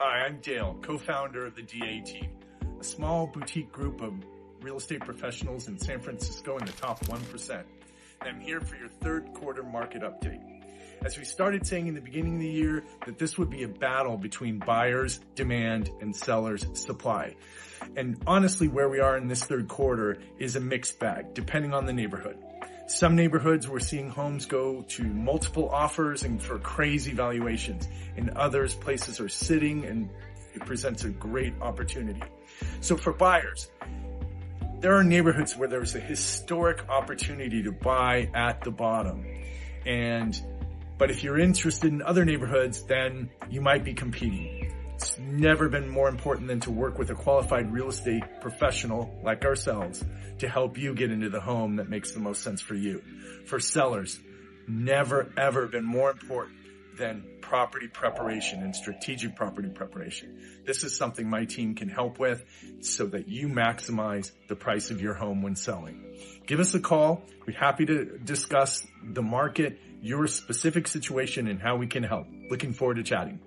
Hi, I'm Dale, co-founder of the DA team, a small boutique group of real estate professionals in San Francisco in the top 1%. And I'm here for your third quarter market update. As we started saying in the beginning of the year that this would be a battle between buyers, demand, and sellers, supply. And honestly, where we are in this third quarter is a mixed bag, depending on the neighborhood. Some neighborhoods we're seeing homes go to multiple offers and for crazy valuations. In others, places are sitting and it presents a great opportunity. So for buyers, there are neighborhoods where there's a historic opportunity to buy at the bottom. And, but if you're interested in other neighborhoods, then you might be competing. It's never been more important than to work with a qualified real estate professional like ourselves to help you get into the home that makes the most sense for you. For sellers, never ever been more important than property preparation and strategic property preparation. This is something my team can help with so that you maximize the price of your home when selling. Give us a call. We're happy to discuss the market, your specific situation and how we can help. Looking forward to chatting.